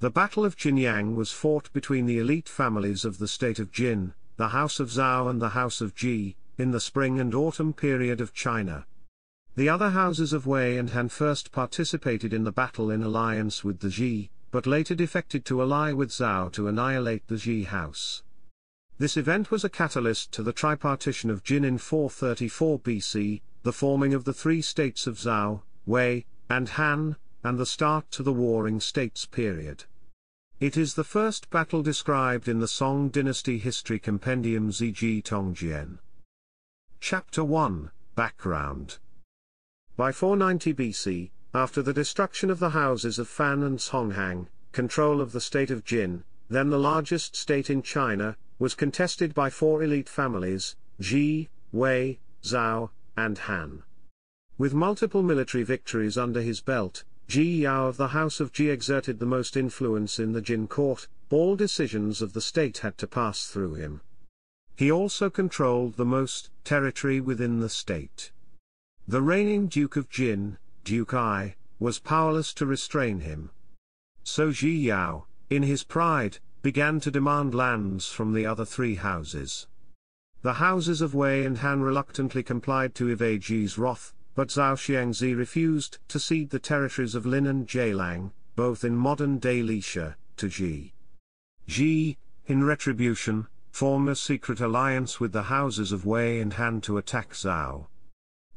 The Battle of Jinyang was fought between the elite families of the state of Jin, the House of Zhao and the House of Zhi, in the spring and autumn period of China. The other houses of Wei and Han first participated in the battle in alliance with the Zhi, but later defected to ally with Zhao to annihilate the Zhi house. This event was a catalyst to the tripartition of Jin in 434 BC, the forming of the three states of Zhao, Wei, and Han, and the start to the Warring States period. It is the first battle described in the Song Dynasty History Compendium Zizhi Tongjian. Chapter 1 Background By 490 BC, after the destruction of the houses of Fan and Zhonghang, control of the state of Jin, then the largest state in China, was contested by four elite families, Zhi, Wei, Zhao, and Han. With multiple military victories under his belt, Zhi Yao of the House of Zhi exerted the most influence in the Jin court, all decisions of the state had to pass through him. He also controlled the most territory within the state. The reigning Duke of Jin, Duke Ai, was powerless to restrain him. So Zhi Yao, in his pride, began to demand lands from the other three houses. The houses of Wei and Han reluctantly complied to evade Zhi's wrath, but Zhao Xiangzi refused to cede the territories of Lin and Jielang, both in modern-day Lisha, to Zhi. Zhi, in retribution, formed a secret alliance with the houses of Wei and Han to attack Zhao.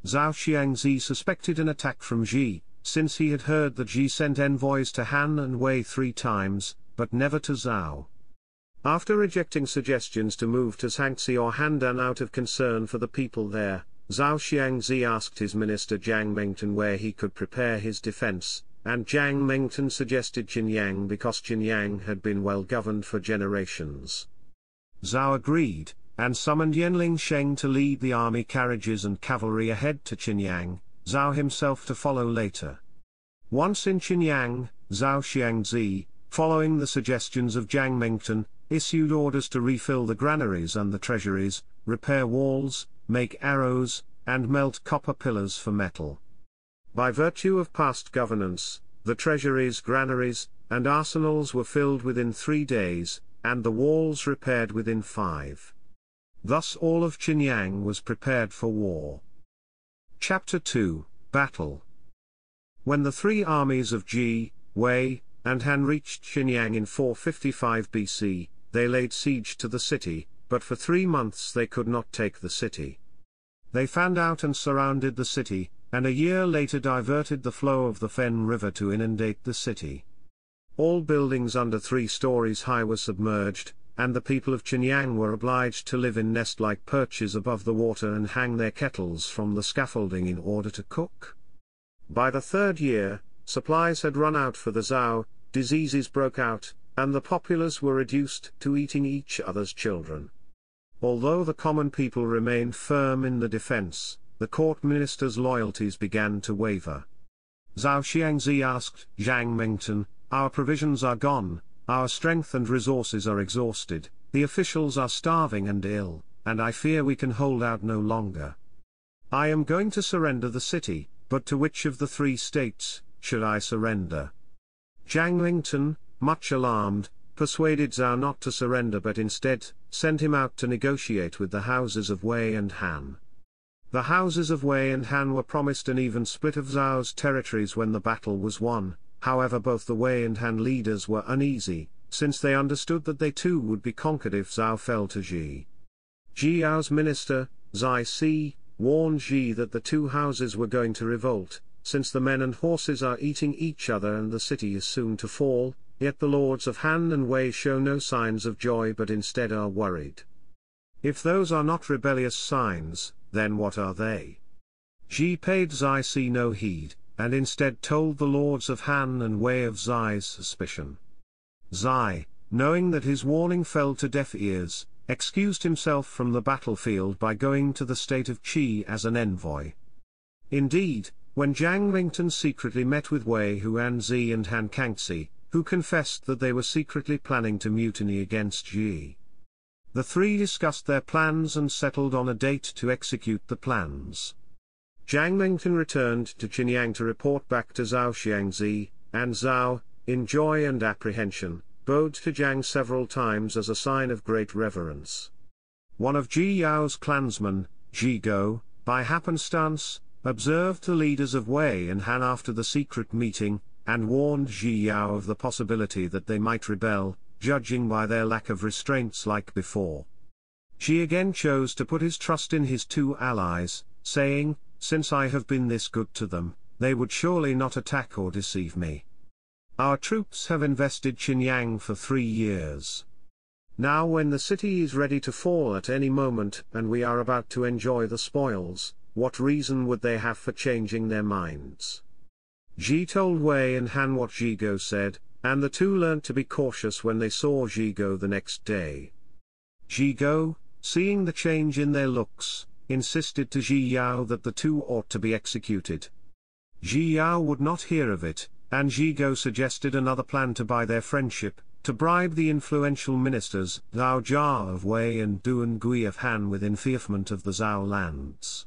Zhao Xiangzi suspected an attack from Zhi, since he had heard that Zhi sent envoys to Han and Wei three times, but never to Zhao. After rejecting suggestions to move to Zhangzi or Handan out of concern for the people there, Zhao Xiangzi asked his minister Zhang Mengtan where he could prepare his defense, and Zhang Mengtan suggested Jinyang because Jinyang had been well governed for generations. Zhao agreed, and summoned Yanling Sheng to lead the army carriages and cavalry ahead to Jinyang, Zhao himself to follow later. Once in Jinyang, Zhao Xiangzi, following the suggestions of Zhang Mengtan, issued orders to refill the granaries and the treasuries, repair walls, make arrows, and melt copper pillars for metal. By virtue of past governance, the treasuries, granaries, and arsenals were filled within three days, and the walls repaired within five. Thus all of Jinyang was prepared for war. Chapter 2 Battle When the three armies of Zhi, Wei, and Han reached Jinyang in 455 BC, they laid siege to the city, but for three months they could not take the city. They fanned out and surrounded the city, and a year later diverted the flow of the Fen River to inundate the city. All buildings under three stories high were submerged, and the people of Jinyang were obliged to live in nest-like perches above the water and hang their kettles from the scaffolding in order to cook. By the third year, supplies had run out for the Zhao, diseases broke out, and the populace were reduced to eating each other's children. Although the common people remained firm in the defense, the court ministers' loyalties began to waver. Zhao Xiangzi asked Zhang Mengtan, Our provisions are gone, our strength and resources are exhausted, the officials are starving and ill, and I fear we can hold out no longer. I am going to surrender the city, but to which of the three states, should I surrender? Zhang Mengtan, much alarmed, persuaded Zhao not to surrender but instead, sent him out to negotiate with the houses of Wei and Han. The houses of Wei and Han were promised an even split of Zhao's territories when the battle was won, however both the Wei and Han leaders were uneasy, since they understood that they too would be conquered if Zhao fell to Zhi. Zhi Yao's minister, Zai Si, warned Zhi that the two houses were going to revolt, since the men and horses are eating each other and the city is soon to fall, yet the lords of Han and Wei show no signs of joy but instead are worried. If those are not rebellious signs, then what are they? Zhi paid Zai Si no heed, and instead told the lords of Han and Wei of Zai's suspicion. Zai, knowing that his warning fell to deaf ears, excused himself from the battlefield by going to the state of Qi as an envoy. Indeed, when Zhang Mengtan secretly met with Wei Huanzi and Han Kangzi, who confessed that they were secretly planning to mutiny against Zhi. The three discussed their plans and settled on a date to execute the plans. Zhang Mengtan returned to Jinyang to report back to Zhao Xiangzi, and Zhao, in joy and apprehension, bowed to Zhang several times as a sign of great reverence. One of Zhi Yao's clansmen, Zhi Guo, by happenstance, observed the leaders of Wei and Han after the secret meeting, and warned Zhi Yao of the possibility that they might rebel, judging by their lack of restraints like before. Zhi again chose to put his trust in his two allies, saying, Since I have been this good to them, they would surely not attack or deceive me. Our troops have invested Jinyang for three years. Now when the city is ready to fall at any moment and we are about to enjoy the spoils, what reason would they have for changing their minds? Zhi told Wei and Han what Guo said, and the two learnt to be cautious when they saw Guo the next day. Guo, seeing the change in their looks, insisted to Zhi Yao that the two ought to be executed. Zhi Yao would not hear of it, and Guo suggested another plan to buy their friendship, to bribe the influential ministers, Zhao Jia of Wei and Duan Gui of Han with enfeoffment of the Zhao lands.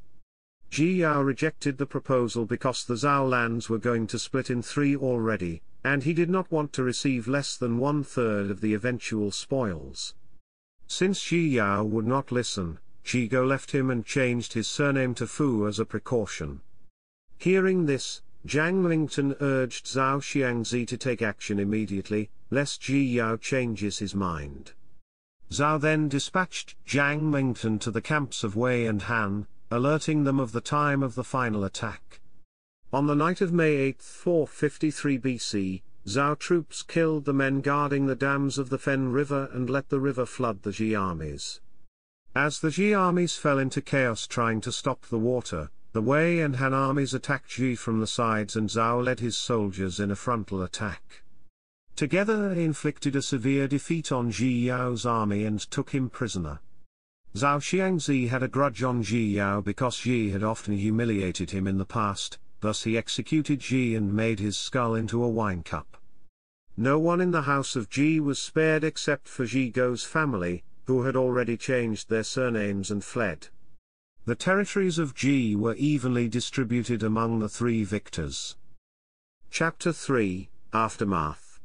Zhi Yao rejected the proposal because the Zhao lands were going to split in three already, and he did not want to receive less than one-third of the eventual spoils. Since Zhi Yao would not listen, Guo left him and changed his surname to Fu as a precaution. Hearing this, Zhang Mengtan urged Zhao Xiangzi to take action immediately, lest Zhi Yao changes his mind. Zhao then dispatched Zhang Mengtan to the camps of Wei and Han, alerting them of the time of the final attack. On the night of May 8, 453 BC, Zhao troops killed the men guarding the dams of the Fen River and let the river flood the Zhi armies. As the Zhi armies fell into chaos trying to stop the water, the Wei and Han armies attacked Zhi from the sides and Zhao led his soldiers in a frontal attack. Together they inflicted a severe defeat on Zhi Yao's army and took him prisoner. Zhao Xiangzi had a grudge on Zhi Yao because Zhi had often humiliated him in the past, thus he executed Zhi and made his skull into a wine cup. No one in the house of Zhi was spared except for Zhi Guo's family, who had already changed their surnames and fled. The territories of Zhi were evenly distributed among the three victors. Chapter 3 Aftermath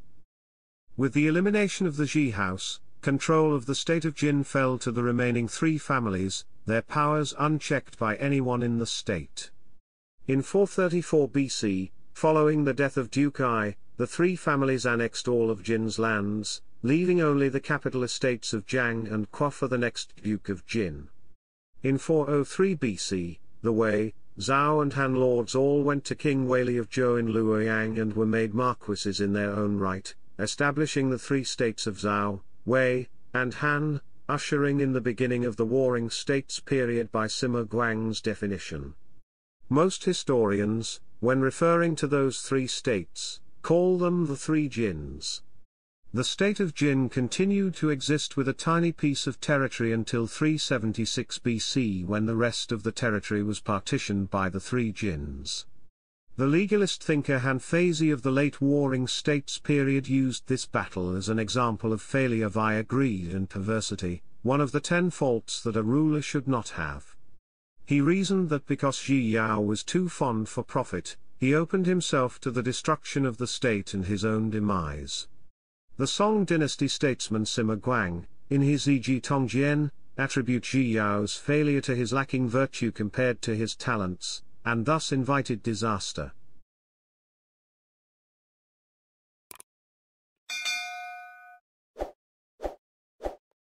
With the elimination of the Zhi house, control of the state of Jin fell to the remaining three families, their powers unchecked by anyone in the state. In 434 BC, following the death of Duke Ai, the three families annexed all of Jin's lands, leaving only the capital estates of Jiang and Qua for the next Duke of Jin. In 403 BC, the Wei, Zhao and Han lords all went to King Weilie of Zhou in Luoyang and were made marquises in their own right, establishing the three states of Zhao, Wei, and Han, ushering in the beginning of the Warring States period by Sima Guang's definition. Most historians, when referring to those three states, call them the three Jins. The state of Jin continued to exist with a tiny piece of territory until 376 BC when the rest of the territory was partitioned by the three Jins. The legalist thinker Han Feizi of the late Warring States period used this battle as an example of failure via greed and perversity, one of the ten faults that a ruler should not have. He reasoned that because Zhi Yao was too fond for profit, he opened himself to the destruction of the state and his own demise. The Song dynasty statesman Sima Guang, in his Yi Tongjian, attribute Zhi Yao's failure to his lacking virtue compared to his talents, and thus invited disaster.